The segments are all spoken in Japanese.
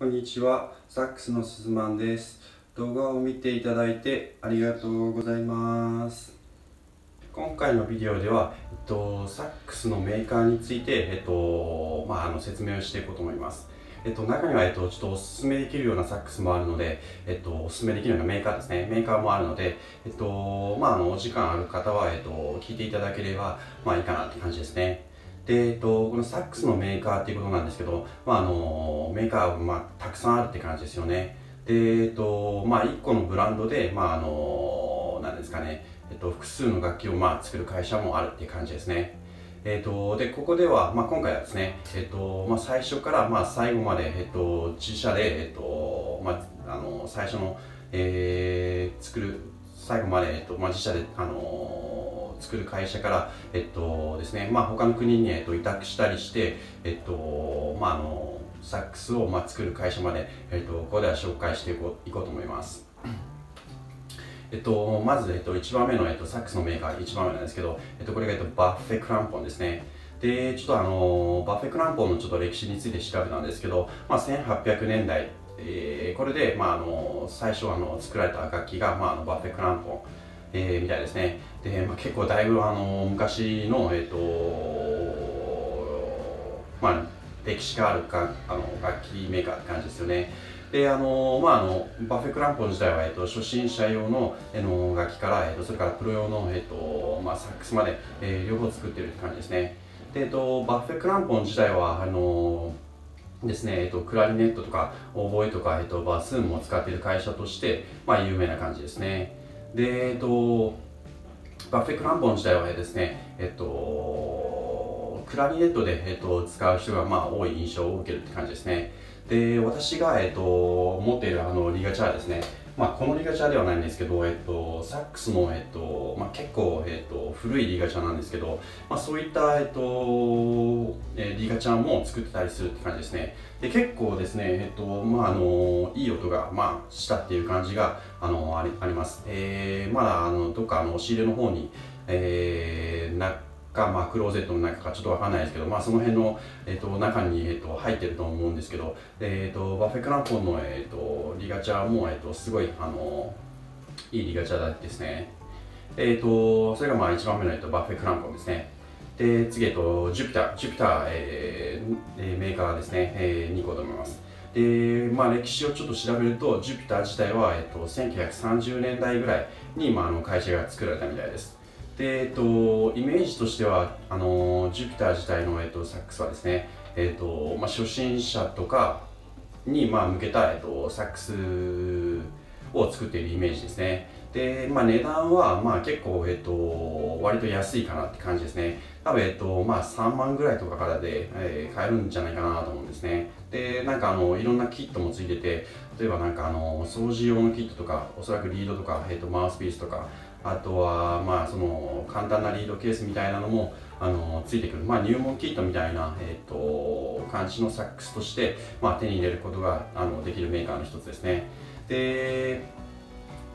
こんにちは、サックスのすずまんです。動画を見ていただいてありがとうございます。今回のビデオでは、えっと、サックスのメーカーについて、えっとまあ、あの説明をしていこうと思います。えっと、中には、えっと、ちょっとおすすめできるようなサックスもあるので、えっと、おすすめできるようなメーカーですね、メーカーもあるので、えっと、まあ、あの、お時間ある方は、えっと、聞いていただければ、まあ、いいかなって感じですね。で、えっと、このサックスのメーカーっていうことなんですけど、まあ、あの、メーカー、まあ、たくさんあるって感じですよね。で、えっと、まあ、1個のブランドで、まあ、あの、なんですかね、えっと、複数の楽器を、まあ、作る会社もあるっていう感じですね。えーと、でここでは、まあ、今回はですね、えーとまあ、最初から、まあ、最後まで、えーと、自社で、えーとまあ、あの最初の、えー、作る最後まで、えーとまあ、自社で、あの作る会社から、えーとですねまあ、他の国に、えー、と委託したりして、えーとまあ、あのサックスを、まあ、作る会社まで、えー、とここでは紹介していこういこうと思います。えっと、まず、えっと、1番目の、えっと、サックスのメーカー1番目なんですけど、えっと、これが、えっと、バッフェクランポンですね。で、ちょっとあの、バッフェクランポンのちょっと歴史について調べたんですけど、まあ、1800年代、えー、これで、まあ、あの最初あの作られた楽器が、まあ、あのバッフェクランポン、えー、みたいですね。で、まあ、結構だいぶあの昔の、えっと、まあ、歴史があるかあの楽器メーカーって感じですよね。であのまあ、あのバフェクランポン自体は、えっと、初心者用の,、えの楽器から、えっと、それからプロ用の、えっとまあ、サックスまで、えー、両方作ってるって感じですねで、えっと、バフェクランポン自体はあのですね、えっと、クラリネットとかオーボエとか、えっと、バスーンも使っている会社として、まあ、有名な感じですねで、えっと、バッフェクランボン自体はですね、えっと、クラリネットで、えっと、使う人が、まあ、多い印象を受けるって感じですね。で私が、えっと、持っているあのリガチャーですね、まあ、このリガチャではないんですけど、えっと、サックスの、えっとまあ、結構、えっと、古いリガチャなんですけど、まあ、そういった、えっとえリガチャも作ってたりするって感じですね。で結構ですね、えっとまあ、あのいい音が、まあ、したっていう感じがあのありあります、えー、まだあのどっかあの押し入れの方に、えー、なか、まあ、クローゼットの中かちょっとわかんないですけど、まあ、その辺の、えーと、中に、えーと、入ってると思うんですけど、えーと、バッフェクランポンの、えー、とリガチャも、えー、とすごいあのいいリガチャですね。えー、とそれがまあ1番目の、えー、とバッフェクランポンですね。で次、えー、とジュピター、ジュピター、えー、メーカーですね、えー、に行こうと思います。でまあ、歴史をちょっと調べると、ジュピター自体は、えー、と1930年代ぐらいに、まあ、あの会社が作られたみたいです。でえっと、イメージとしてはあのジュピター自体の、えっと、サックスはですね、えっとまあ、初心者とかに、まあ、向けた、えっと、サックスを作っているイメージですね。で、まあ、値段は、まあ、結構、えっと、割と安いかなって感じですね。多分、えっとまあ、3万ぐらいとかからで、えー、買えるんじゃないかなと思うんですね。でなんかあのいろんなキットもついてて例えばなんかあの掃除用のキットとかおそらくリードとか、えっと、マウスピースとかあとは、まあ、その簡単なリードケースみたいなのもあのついてくる、まあ、入門キットみたいな、えーと、感じのサックスとして、まあ、手に入れることがあのできるメーカーの一つですね。で、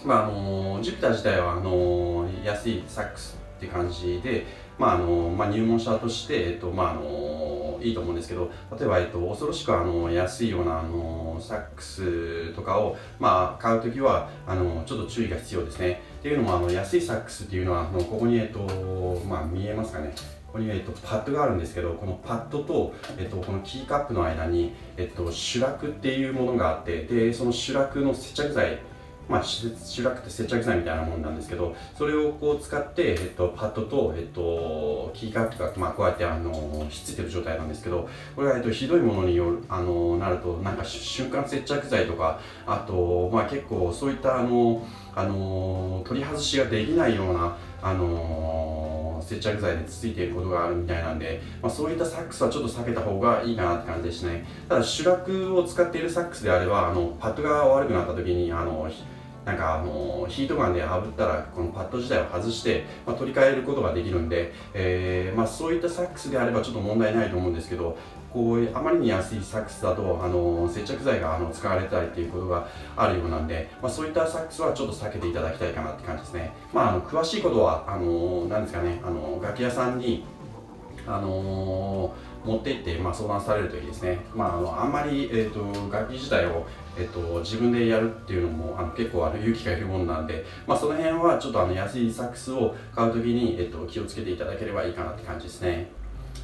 まあ、あのジュピター自体はあの安いサックスって感じで、まああのまあ、入門者として、えっとまあ、あのいいと思うんですけど例えば、えっと、恐ろしくあの安いようなあのサックスとかを、まあ、買うときはあのちょっと注意が必要ですね。っていうのもあの安いサックスっていうのはあのここに、えっとまあ、見えますかねここに、えっと、パッドがあるんですけどこのパッドと、えっと、このキーカップの間に、えっと、主楽っていうものがあってでその主楽の接着剤まあ、主楽って接着剤みたいなもんなんですけどそれをこう使って、えっと、パッドと、えっと、キーカップが、まあ、こうやってあのひっついてる状態なんですけどこれが、えっと、ひどいものによるあのなるとなんか瞬間接着剤とかあと、まあ、結構そういったあのあの取り外しができないようなあの接着剤でついていることがあるみたいなんで、まあ、そういったサックスはちょっと避けた方がいいかなって感じですね。ただ主楽を使っているサックスであればあのパッドが悪くなった時にあのなんかあのヒートガンで炙ったらこのパッド自体を外して、まあ、取り替えることができるんで、えーまあ、そういったサックスであればちょっと問題ないと思うんですけどこうあまりに安いサックスだとあの接着剤があの使われたりっていうことがあるようなんで、まあ、そういったサックスはちょっと避けていただきたいかなって感じですね。まあ、あの詳しいことはあのなんですかねあの楽器屋さんにあの持って行って、まあ、相談されるといいですね、まあ、あのあんまり、えーと、楽器自体を、えーと、自分でやるっていうのもあの結構あの勇気がいるものなんで、まあ、その辺はちょっとあの安いサックスを買うときに、えーと、気をつけていただければいいかなって感じですね。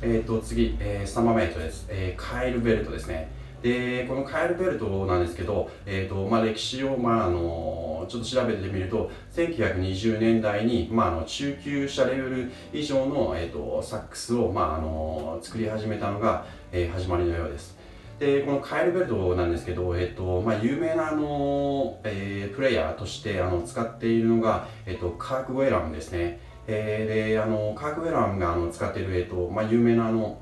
えー、と次、えー、3番目です、えー、カエルベルトですね。でこのカエルベルトなんですけど、えーとまあ、歴史を、まあ、あのちょっと調べてみると1920年代に、まあ、あの中級者レベル以上の、えーと、サックスを、まあ、あの作り始めたのが、えー、始まりのようです。でこのカエルベルトなんですけど、えーとまあ、有名なあの、えー、プレイヤーとしてあの使っているのが、えーと、カーク・ウェラムですね、えー、であのカーク・ウェラムがあの使っている、えーとまあ、有名なあの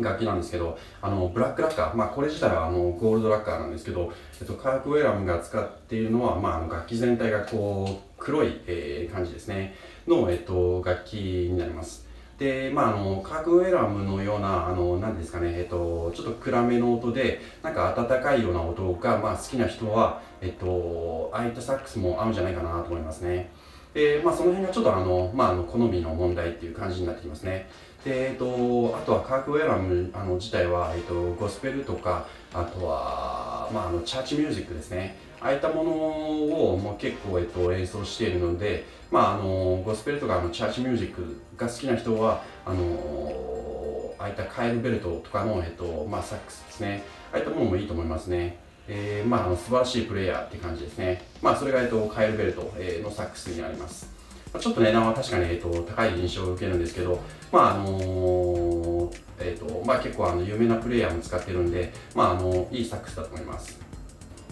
楽器なんですけど、あのブラックラッカー、まあ、これ自体はあのゴールドラッカーなんですけど、えっと、カーク・ウェラムが使っているのは、まあ、あの楽器全体がこう黒い、えー、感じですねの、えっと、楽器になります。で、まあ、あのカーク・ウェラムのような、あの何ですかね、えっと、ちょっと暗めの音で、なんか温かいような音が、まあ、好きな人は、えっと、ああいったサックスも合うんじゃないかなと思いますね。で、まあ、その辺がちょっとあの、まあ、あの好みの問題っていう感じになってきますね。で、えっと、あとはカーク・ウェラムあの自体は、えっと、ゴスペルとかあとは、まあ、あのチャーチミュージックですね。ああいったものをもう結構、えっと、演奏しているので、まあ、あのゴスペルとかあのチャーチミュージックが好きな人はあのああいったカエルベルトとかの、えっとまあ、サックスですね。ああいったものもいいと思いますね。えー、まあ、あの素晴らしいプレイヤーって感じですね。まあ、それが、えっと、カエルベルト、えー、のサックスになります。ちょっと値段は確かに、えっと、高い印象を受けるんですけど、まああのえっとまあ、結構あの有名なプレイヤーも使ってるんで、まあ、あのいいサックスだと思います。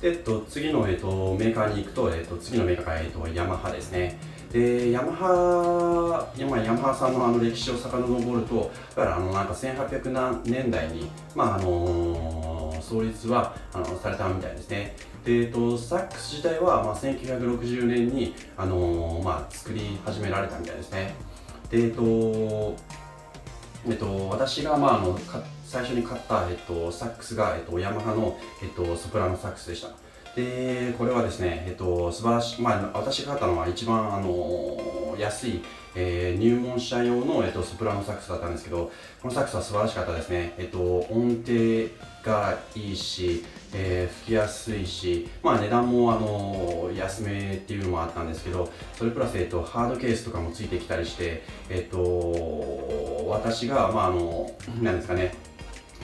でえっと、次の、えっと、メーカーに行くと、えっと、次のメーカーが、えっと、ヤマハですね。でヤマハヤマヤマハさんのあの歴史を遡るとだからあのなんか1800年代に、まああのー、創立はあのされたみたいですね。で、えっと、サックス自体は、まあ、1960年に、あのー、まあ、作り始められたみたいですね。でえっとえっと、私が、まあ、あの最初に買った、えっと、サックスが、えっと、ヤマハの、えっと、ソプラノサックスでした。でこれはですね、えっと、素晴らしい、まあ、私が買ったのは一番あの安い、えー、入門者用の、えっと、ソプラノサックスだったんですけどこのサックスは素晴らしかったですね、えっと、音程がいいし、えー、吹きやすいし、まあ、値段もあの安めっていうのもあったんですけどそれプラス、えっと、ハードケースとかもついてきたりして、えっと、私が、まあ、あのなんですかね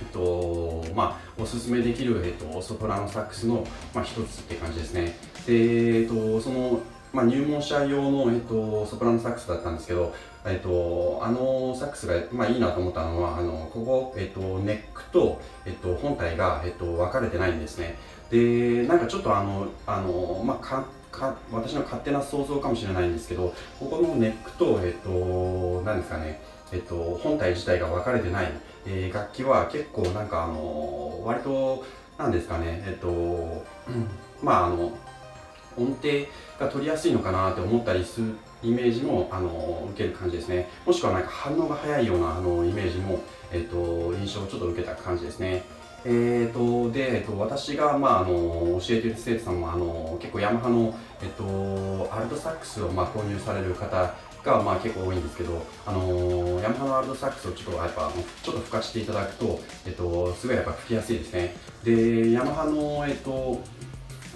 えっとまあ、おすすめできる、えっと、ソプラノサックスの、まあ、一つって感じですね。で、えっと、その、まあ、入門者用の、えっと、ソプラノサックスだったんですけど、えっと、あのサックスが、まあ、いいなと思ったのは、あのここ、えっと、ネックと、えっと、本体が、えっと、分かれてないんですね。で、なんかちょっとあの、あのまあ、かか私の勝手な想像かもしれないんですけど、ここのネックと、えっと、何ですかね、えっと、本体自体が分かれてない、えー、楽器は結構なんかあの割となんですかねえっと、うん、まああの音程が取りやすいのかなって思ったりするイメージもあの受ける感じですね。もしくはなんか反応が早いようなあのイメージも、えっと、印象をちょっと受けた感じですね。えーとでえっと、私が、まあ、あの教えている生徒さんもあの結構ヤマハの、えっと、アルトサックスを、まあ、購入される方がまあ結構多いんですけど、あのー、ヤマハのアルトサックスをちょっとやっぱちょっと吹かしていただくと、えっと、すごいやっぱ吹きやすいですね。で、ヤマハの、えっと、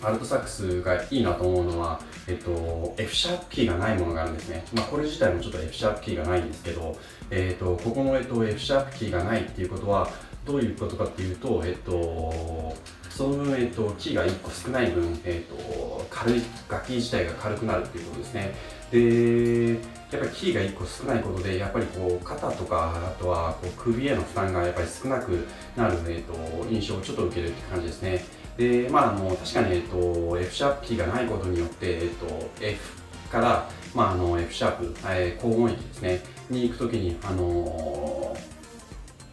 アルトサックスがいいなと思うのは、えっと、F シャープキーがないものがあるんですね。まあ、これ自体もちょっと F シャープキーがないんですけど、えっと、ここの、えっと、F シャープキーがないっていうことは、どういうことかっていうと、えっと、その分、えっと、キーが1個少ない分、えっと、軽い、楽器自体が軽くなるっていうことですね。で、やっぱりキーが1個少ないことで、やっぱりこう肩とか、あとはこう首への負担がやっぱり少なくなる、えっと、印象をちょっと受けるって感じですね。で、まあ、あの確かに、えっと、F シャープキーがないことによって、えっと、F から、まあ、あの F シャープ、え、高音域ですね、に行くときに、あの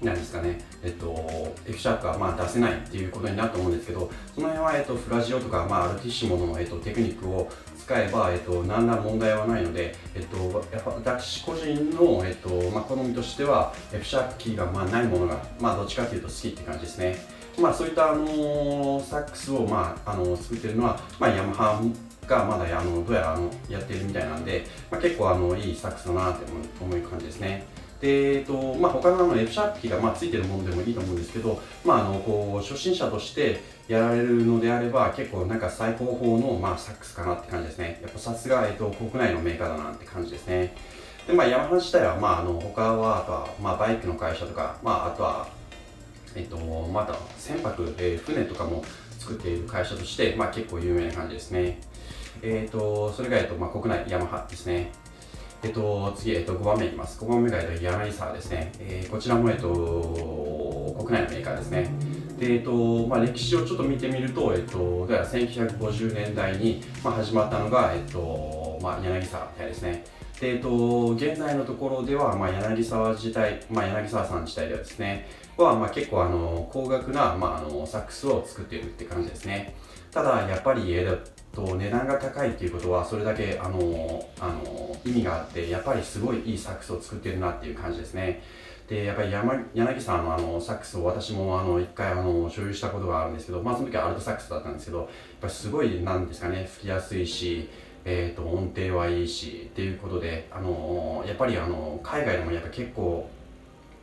なんですかね、えっと、F シャープがまあ出せないっていうことになると思うんですけど、その辺は、えっと、フラジオとか、まあ、アルティッシモの、えっと、テクニックを使えば、えっと、何ら問題はないので、えっと、やっぱ私個人の、えっとまあ、好みとしては F シャープキーがまあないものが、まあ、どっちかというと好きって感じですね。まあ、そういった、あの、サックスを、まあ、あの作ってるのは、まあ、ヤマハがまだあのどうやらあのやってるみたいなんで、まあ、結構あのいいサックスだなって思う感じですね。で、えっとまあ、他のあの F シャープキーがまあついてるものでもいいと思うんですけど、まあ、あのこう初心者としてやられるのであれば結構なんか最高峰の、まあ、サックスかなって感じですね。やっぱさすが、えっと、国内のメーカーだなって感じですね。で、まあ、ヤマハ自体は、まあ、あの他はあとは、まあ、バイクの会社とか、まあ、あとは、えっと、また船舶、えー、船とかも作っている会社として、まあ、結構有名な感じですね。えっ、とそれが、えっとまあ、国内ヤマハですね。えっと、次、えっと、5番目いきます。5番目が、えっと、柳沢ですね。えー、こちらも、えっと、国内のメーカーですね。で、えっと、まあ、歴史をちょっと見てみると、えっと、1950年代に、まあ、始まったのが、えっと、まあ、柳沢ですね。で、えっと、現在のところでは、まあ、柳沢自体、まあ、柳沢さん自体ではですね、は、まあ、結構、あの、高額な、まあ、あの、サックスを作っているって感じですね。ただ、やっぱり、えっと、値段が高いっていうことは、それだけ、あの、あの、意味があって、やっぱりすごいいいサックスを作ってるなっていう感じですね。でやっぱり山柳さんのあのサックスを私もあの1回あの所有したことがあるんですけど、まあ、その時はアルトサックスだったんですけどやっぱりすごいなんですかね吹きやすいし、えーと、音程はいいしっていうことで、あのやっぱりあの海外でもやっぱ結構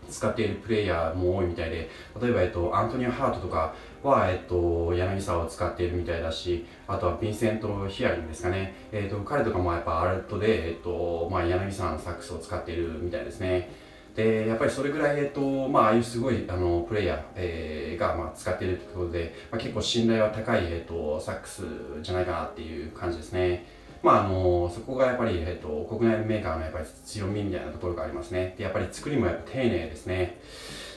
使っているプレイヤーも多いみたいで例えば、えっと、アントニオ・ハートとかは、えっと、柳沢を使っているみたいだしあとはヴィンセント・ヒアリンですかね、えっと、彼とかもやっぱアルトで、えっとまあ、柳沢のサックスを使っているみたいですねでやっぱりそれぐらい、えっとまあ、ああいうすごいあのプレイヤー、えー、が、まあ、使っているということで、まあ、結構信頼は高い、えっと、サックスじゃないかなっていう感じですね。まあ、あのそこがやっぱり、えっと、国内メーカーのやっぱり強みみたいなところがありますね。でやっぱり作りもやっぱ丁寧ですね。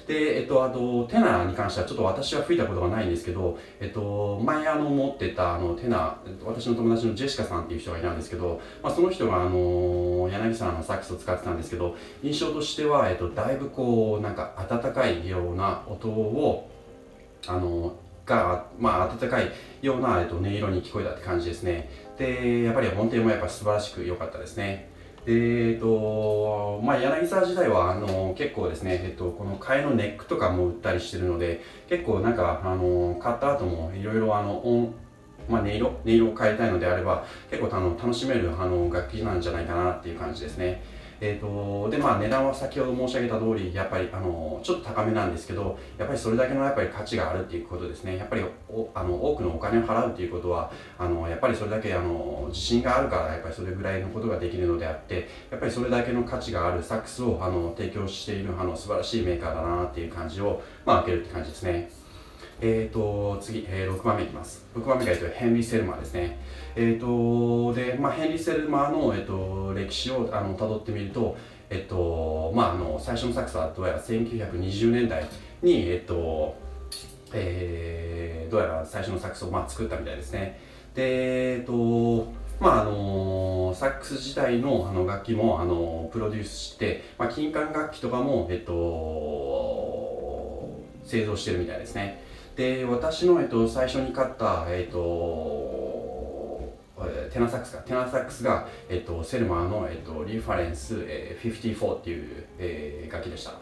で、えっと、あと、テナーに関しては、ちょっと私は吹いたことがないんですけど、えっと、前、あの、持ってた、あの、テナー、私の友達のジェシカさんっていう人がいたんですけど、まあ、その人が、あの、柳さんのサックスを使ってたんですけど、印象としては、えっと、だいぶこう、なんか、温かいような音を、あの、が、まあ、温かいような、えっと、音色に聞こえたって感じですね。で、やっぱり音程もやっぱ素晴らしく良かったですね。えっと、まあ、柳沢時代は、あの、結構ですね、えっと、この替えのネックとかも売ったりしてるので、結構なんか、あの、買った後もいろいろ、あの、音、まあ、音色、音色を変えたいのであれば、結構あの楽しめるあの楽器なんじゃないかなっていう感じですね。えーと、でまあ値段は先ほど申し上げた通りやっぱりあのちょっと高めなんですけどやっぱりそれだけのやっぱり価値があるっていうことですねやっぱりおあの多くのお金を払うっていうことはあのやっぱりそれだけあの自信があるからやっぱりそれぐらいのことができるのであってやっぱりそれだけの価値があるサックスをあの提供しているあの素晴らしいメーカーだなっていう感じを、まあ、開けるって感じですね。えーと、次、えー、6番目いきます。6番目が、えーと、ヘンリー・セルマーですね。えーとでまあ、ヘンリー・セルマーの、えー、と歴史をあの辿ってみると、えっとまあ、あの最初のサックスはどうやら1920年代に、えっとえー、どうやら最初のサックスを、まあ、作ったみたいですね。で、えっとまああのサックス自体のあの楽器もあのプロデュースして、まあ、金管楽器とかも、えっと、製造してるみたいですね。で私の、えっと、最初に買った、えっとテナサックスかテナサックスが、えっと、セルマーの、えっと、リファレンス、えー、54っていう、えー、楽器でした。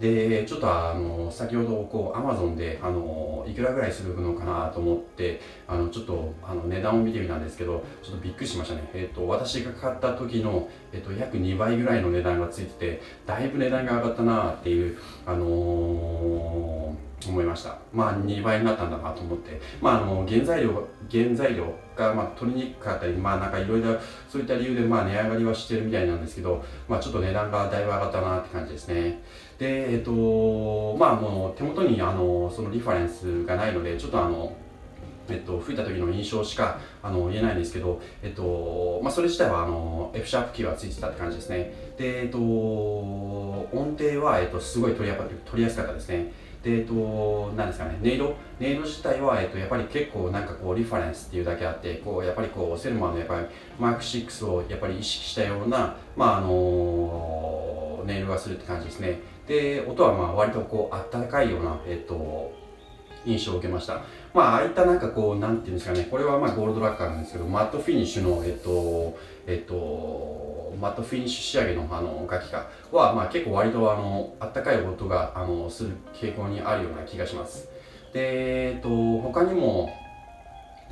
でちょっとあの先ほどこうアマゾンであのいくらぐらいするのかなと思ってあのちょっとあの値段を見てみたんですけどちょっとびっくりしましたね、えっと、私が買った時の、えっと、約2倍ぐらいの値段がついててだいぶ値段が上がったなっていうあのー思いました。まあ2倍になったんだなと思って。まああの原材料原材料がまあ取りにくかったりまあなんかいろいろそういった理由でまあ値上がりはしてるみたいなんですけどまあちょっと値段がだいぶ上がったなって感じですね。でえっとまあもう手元にあのそのリファレンスがないのでちょっとあのえっと、吹いた時の印象しかあの言えないんですけど、えっとまあ、それ自体はあの F シャープキーはついてたって感じですね。で、えっと、音程は、えっと、すごい取りや取りやすかったですね。で、えっと、なんですかね、音色、音色自体は、えっと、やっぱり結構なんかこう、リファレンスっていうだけあって、こう、やっぱりこう、セルマーのやっぱり、マーク6をやっぱり意識したような、まあ、あの、音色がするって感じですね。で、音はまあ、割とこう、あったかいような、えっと、印象を受けました。まあ、ああいったなんかこう、なんていうんですかね、これはまあ、ゴールドラッカーなんですけど、マットフィニッシュの、えっと、えっと、マットフィニッシュ仕上げのあの楽器かは、まあ、結構割とあのあったかい音があのする傾向にあるような気がします。で、えっと、他にも、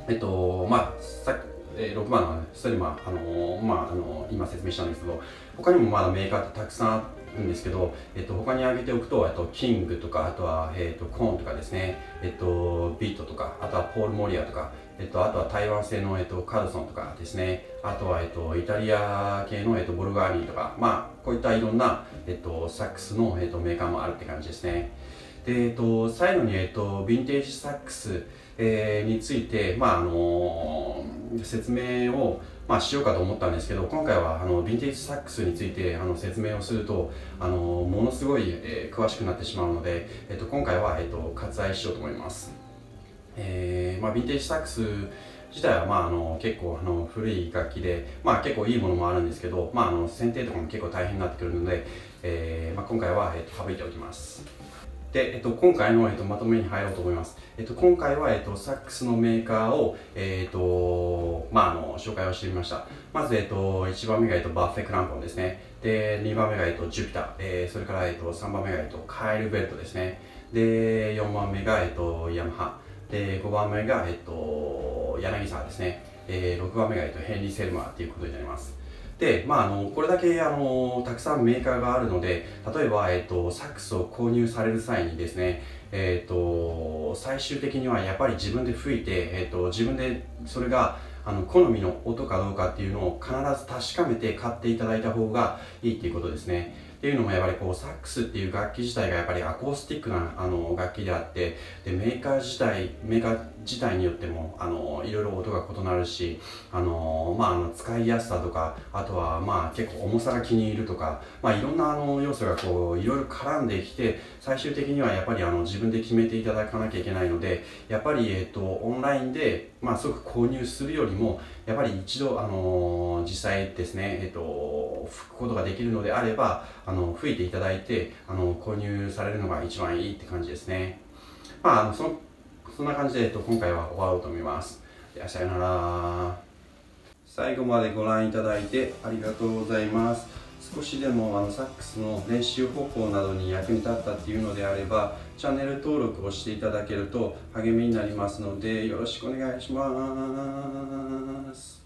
えっと、まあ、さえ6番のストリマー、あのまあ、あの今説明したんですけど他にもまだメーカーってたくさんあっんですけど、えっと、他に挙げておくと、あと、キングとか、あとは、えっと、コーンとかですね、えっと、ビートとか、あとはポール・モリアとか、えっと、あとは台湾製の、えっと、カルソンとかですね、あとは、えっと、イタリア系の、えっと、ボルガーニーとか、まあ、こういったいろんな、えっと、サックスの、えっと、メーカーもあるって感じですね。で、えっと、最後に、えっと、ヴィンテージサックス、えー、について、まああのー、説明を、まあ、しようかと思ったんですけど今回はあのヴィンテージサックスについてあの説明をすると、あのー、ものすごい、えー、詳しくなってしまうので、えっと、今回は、えっと、割愛しようと思います、えーまあ、ヴィンテージサックス自体は、まあ、あの結構あの古い楽器で、まあ、結構いいものもあるんですけど、まあ、あの剪定とかも結構大変になってくるので、えーまあ、今回は、えっと、省いておきます。で、えっと、今回の、えっと、まとめに入ろうと思います。えっと、今回は、えっと、サックスのメーカーを、えっと、まあ、あの、紹介をしてみました。まず、えっと、1番目が、えっと、バッフェクランポンですね。で、2番目が、えっと、ジュピター。えー、それから、えっと、3番目が、えっと、カエルベルトですね。で、4番目が、えっと、ヤマハ。で、5番目が、えっと、柳沢ですね。えー、6番目が、えっと、ヘンリー・セルマーっていうことになります。で、まあ、あのこれだけあのたくさんメーカーがあるので例えば、えっと、サックスを購入される際にですね、えっと、最終的にはやっぱり自分で吹いて、えっと、自分でそれがあの好みの音かどうかっていうのを必ず確かめて買っていただいた方がいいっていうことですね。っていうのもやっぱりこうサックスっていう楽器自体がやっぱりアコースティックなあの楽器であってでメーカー自体メーカー自体によってもあのいろいろ音が異なるしあの、まあ、あの使いやすさとかあとはまあ結構重さが気に入るとか、まあ、いろんなあの要素がこういろいろ絡んできて最終的にはやっぱりあの自分で決めていただかなきゃいけないのでやっぱり、えっと、オンラインで、まあ、すぐ購入するよりもやっぱり一度、あの実際ですね、えっと、吹くことができるのであればあの吹いていただいてあの購入されるのが一番いいって感じですね。まあ、あのそそんな感じで、えっと、今回は終わろうと思います。では、さよなら。最後までご覧いただいてありがとうございます。少しでもあのサックスの練習方法などに役に立ったっていうのであればチャンネル登録をしていただけると励みになりますのでよろしくお願いします。